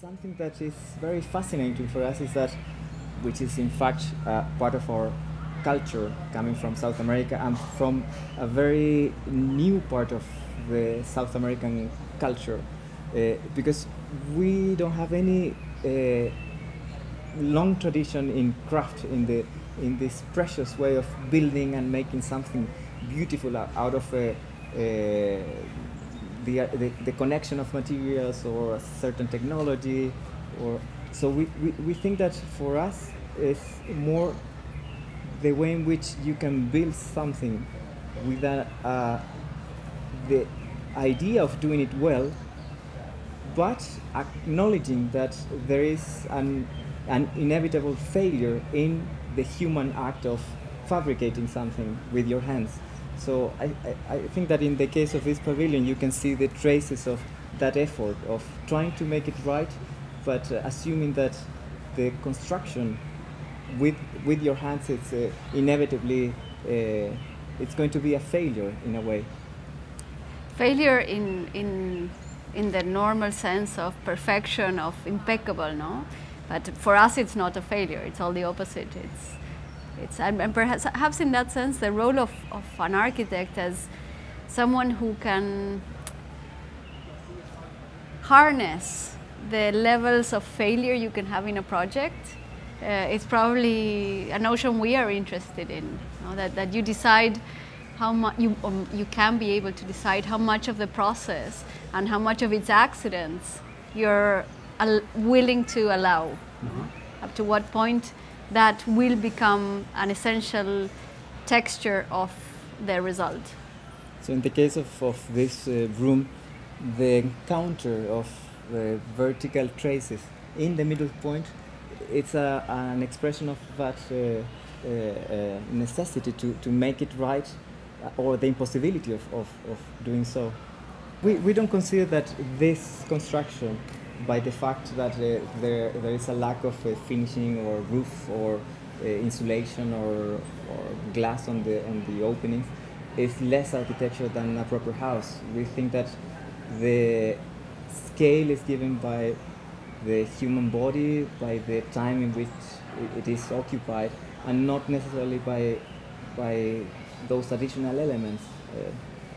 Something that is very fascinating for us is that, which is in fact uh, part of our culture coming from South America and from a very new part of the South American culture, uh, because we don't have any uh, long tradition in craft in the in this precious way of building and making something beautiful out of a, a the, the, the, connection of materials or a certain technology or so we, we, we think that for us it's more the way in which you can build something with a, uh, the idea of doing it well but acknowledging that there is an, an inevitable failure in the human act of fabricating something with your hands so I, I, I, think that in the case of this pavilion, you can see the traces of that effort of trying to make it right, but uh, assuming that the construction with with your hands, it's uh, inevitably uh, it's going to be a failure in a way. Failure in in in the normal sense of perfection, of impeccable, no. But for us, it's not a failure. It's all the opposite. It's it's, and perhaps in that sense, the role of, of an architect as someone who can harness the levels of failure you can have in a project uh, is probably a notion we are interested in. You know, that, that you decide how much you, um, you can be able to decide how much of the process and how much of its accidents you're willing to allow. Mm -hmm. Up to what point that will become an essential texture of the result. So in the case of, of this uh, room, the encounter of the vertical traces in the middle point, it's a, an expression of that uh, uh, uh necessity to, to make it right uh, or the impossibility of, of, of doing so. We, we don't consider that this construction by the fact that uh, there, there is a lack of uh, finishing or roof or uh, insulation or, or glass on the, on the openings is less architecture than a proper house. We think that the scale is given by the human body, by the time in which it is occupied, and not necessarily by, by those additional elements.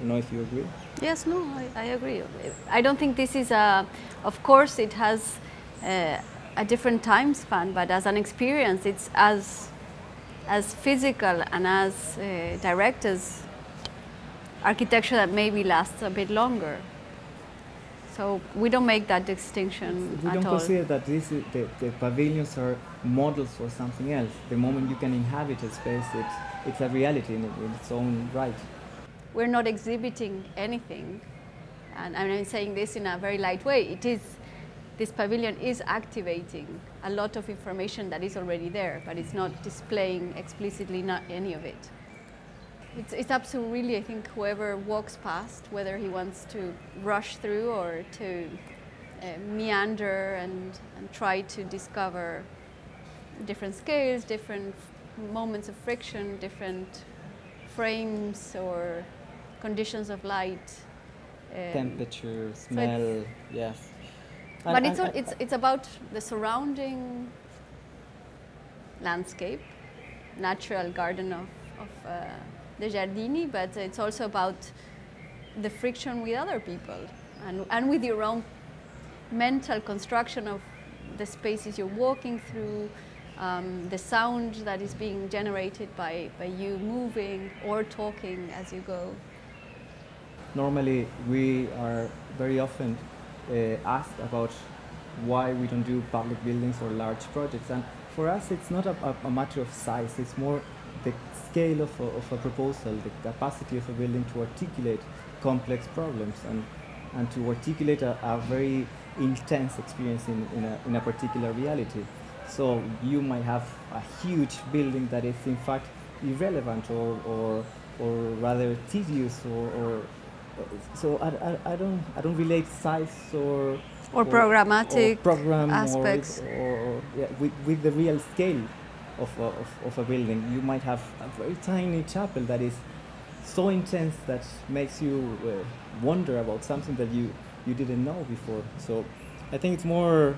Know if you agree. Yes, no, I, I, agree. I don't think this is a, of course it has uh, a different time span, but as an experience it's as, as physical and as uh, direct as architecture that maybe lasts a bit longer. So we don't make that distinction we don't all. consider that this is, the, the, pavilions are models for something else. The moment you can inhabit a space, it's, it's a reality in, in its own right we're not exhibiting anything. And I'm saying this in a very light way. It is, this pavilion is activating a lot of information that is already there, but it's not displaying explicitly not any of it. It's, it's up to really, I think, whoever walks past, whether he wants to rush through or to uh, meander and, and try to discover different scales, different moments of friction, different frames or conditions of light. Um, Temperature, smell, so yes. But it's, it's, it's about the surrounding landscape, natural garden of, of uh, the Giardini, but it's also about the friction with other people and, and with your own mental construction of the spaces you're walking through, um, the sound that is being generated by, by you moving or talking as you go normally we are very often uh, asked about why we don't do public buildings or large projects. And for us, it's not a, a, matter of size, it's more the scale of a, of a, proposal, the capacity of a building to articulate complex problems and, and to articulate a, a very intense experience in, in, a, in a particular reality. So you might have a huge building that is in fact irrelevant or, or, or rather tedious or, or so I, I, I, don't I don't relate size or or, or programmatic or program aspects or, or yeah, with, with the real scale of a, of, of a building. You might have a very tiny chapel that is so intense that makes you uh, wonder about something that you you didn't know before. So I think it's more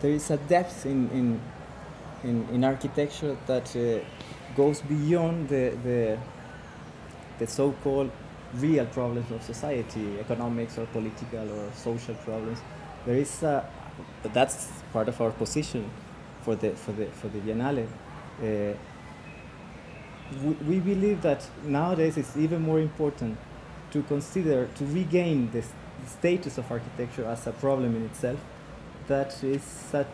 there is a depth in, in, in, in architecture that uh, goes beyond the, the, the so-called real problems of society, economics or political or social problems. There is a, that's part of our position for the, for the, for the Biennale. Uh, we, we believe that nowadays it's even more important to consider, to regain the status of architecture as a problem in itself that is that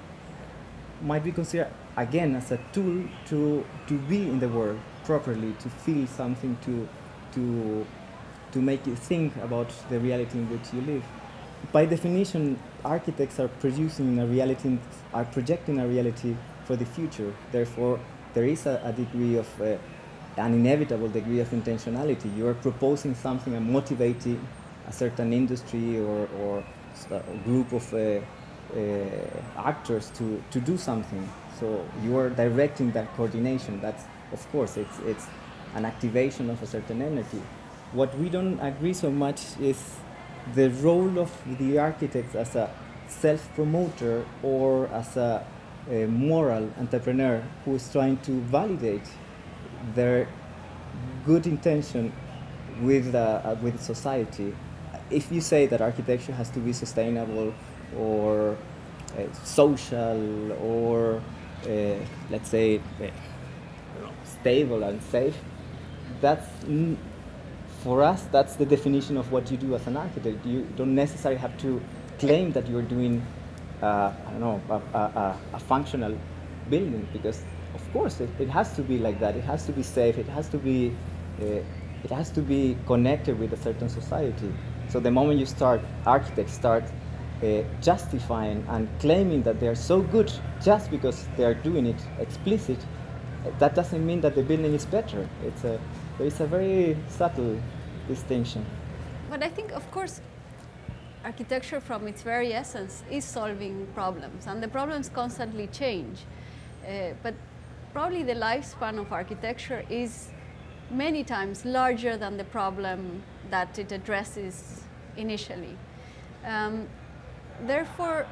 might be considered again as a tool to to be in the world properly, to feel something, to to to make you think about the reality in which you live. By definition, architects are producing a reality, are projecting a reality for the future. Therefore, there is a, a degree of uh, an inevitable degree of intentionality. You are proposing something and motivating a certain industry or, or a group of uh, uh, actors to, to do something. So you are directing that coordination. That's, of course, it's, it's an activation of a certain energy. What we don't agree so much is the role of the architect as a self-promoter or as a, a moral entrepreneur who is trying to validate their good intention with, uh, with society. If you say that architecture has to be sustainable or uh, social or uh, let's say uh, stable and safe, that's for us that's the definition of what you do as an architect. You don't necessarily have to claim that you're doing uh, I don't know a, a, a functional building because of course it, it, has to be like that. It has to be safe. It has to be uh, it has to be connected with a certain society. So the moment you start architects start uh, justifying and claiming that they are so good just because they are doing it explicit that doesn't mean that the building is better. It's a it's a very subtle distinction but i think of course architecture from its very essence is solving problems and the problems constantly change uh, but probably the lifespan of architecture is many times larger than the problem that it addresses initially. Um, therefore,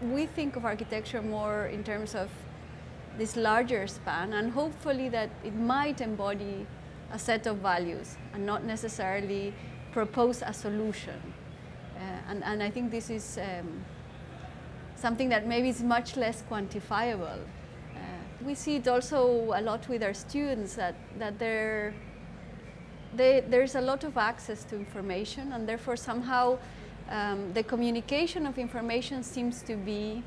we think of architecture more in terms of this larger span and hopefully that it might embody a set of values and not necessarily propose a solution. Uh, and, and I think this is um, something that maybe is much less quantifiable we see it also a lot with our students that, that they, there's a lot of access to information and therefore somehow um, the communication of information seems to be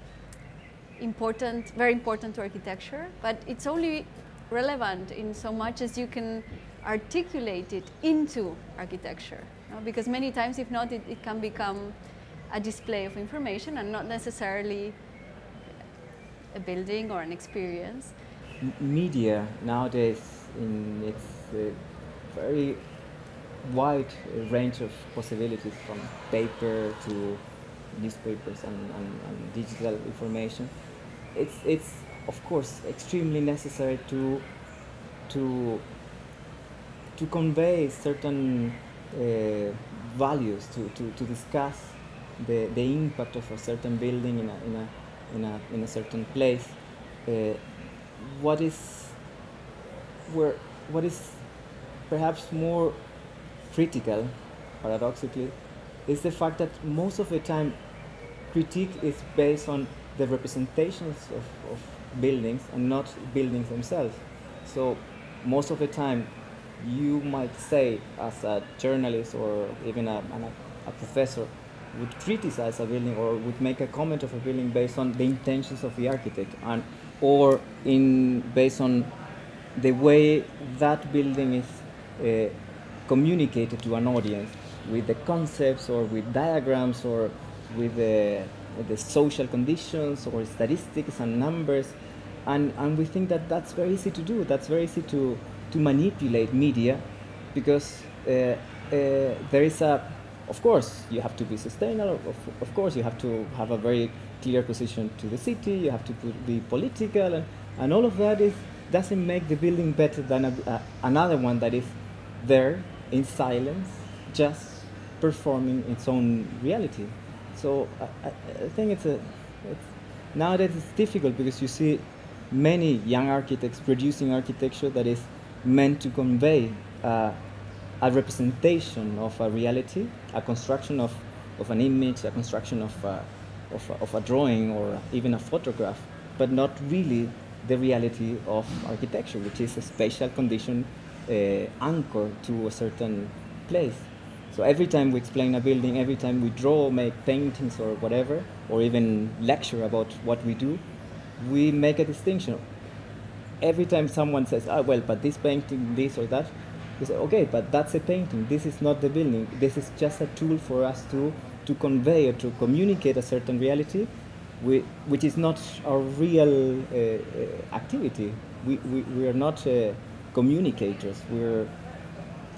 important, very important to architecture, but it's only relevant in so much as you can articulate it into architecture. Because many times, if not, it, it can become a display of information and not necessarily a building or an experience? M media nowadays, in its uh, very wide range of possibilities from paper to newspapers and, and, and, digital information, it's, it's of course extremely necessary to, to, to convey certain uh, values, to, to, to discuss the, the impact of a certain building in a, in a in a, in a certain place, uh, what is where what is perhaps more critical, paradoxically, is the fact that most of the time critique is based on the representations of, of buildings and not buildings themselves. So most of the time you might say as a journalist or even a, a, professor would criticize a building or would make a comment of a building based on the intentions of the architect and or in based on the way that building is uh, communicated to an audience with the concepts or with diagrams or with the, the social conditions or statistics and numbers and, and we think that that's very easy to do that's very easy to, to manipulate media because uh, uh, there is a of course, you have to be sustainable. Of, of, course, you have to have a very clear position to the city. You have to be political, and, and all of that is doesn't make the building better than a, uh, another one that is there in silence, just performing its own reality. So I, I, think it's a it's nowadays it's difficult because you see many young architects producing architecture that is meant to convey uh, a representation of a reality, a construction of, of an image, a construction of a, of, a, of a drawing or even a photograph, but not really the reality of architecture, which is a spatial condition uh, to a certain place. So every time we explain a building, every time we draw, make paintings or whatever, or even lecture about what we do, we make a distinction. Every time someone says, "Ah, well, but this painting, this or that," we say, "Okay, but that's a painting. This is not the building. This is just a tool for us to to convey or to communicate a certain reality, we, which is not our real uh, uh, activity. We, we, we are not uh, communicators. We're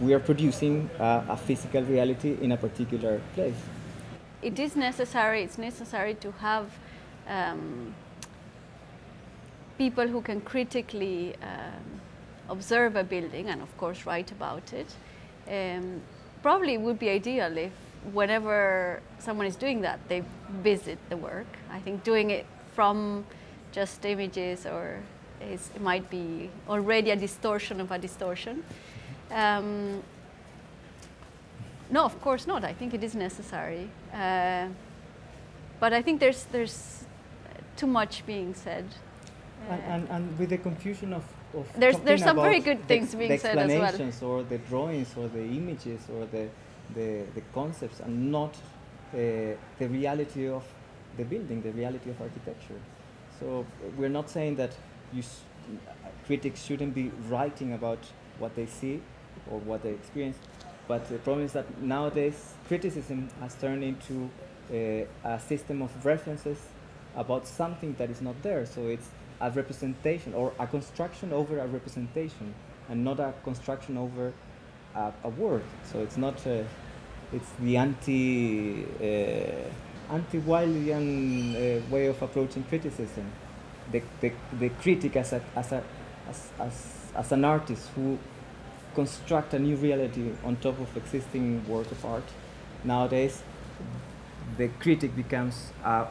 we are producing a, a physical reality in a particular place. It is necessary. It's necessary to have. Um, people who can critically um, observe a building and of course write about it. Um, probably it would be ideal if whenever someone is doing that, they visit the work. I think doing it from just images or is, it might be already a distortion of a distortion. Um, no, of course not. I think it is necessary. Uh, but I think there's, there's too much being said. And, and, and with the confusion of, of There's- there's some very good things being the said as well. explanations or the drawings or the images or the, the, the concepts and not uh, the reality of the building, the reality of architecture. So uh, we're not saying that critics shouldn't be writing about what they see or what they experience, but the problem is that nowadays criticism has turned into uh, a system of references about something that is not there. So it's a representation or a construction over a representation and not a construction over a, a word. So it's not, uh, it's the anti, uh, anti-Wildian uh, way of approaching criticism. The, the, the critic as, a, as, a, as, as, as an artist who construct a new reality on top of existing work of art. Nowadays, the critic becomes a,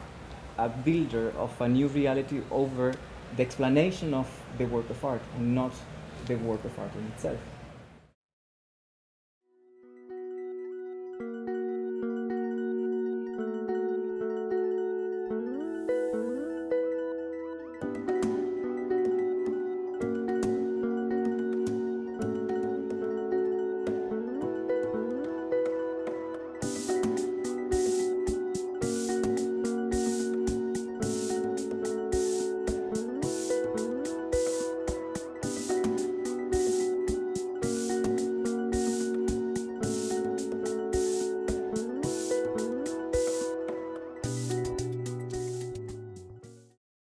a builder of a new reality over the explanation of the work of art and not the work of art in itself.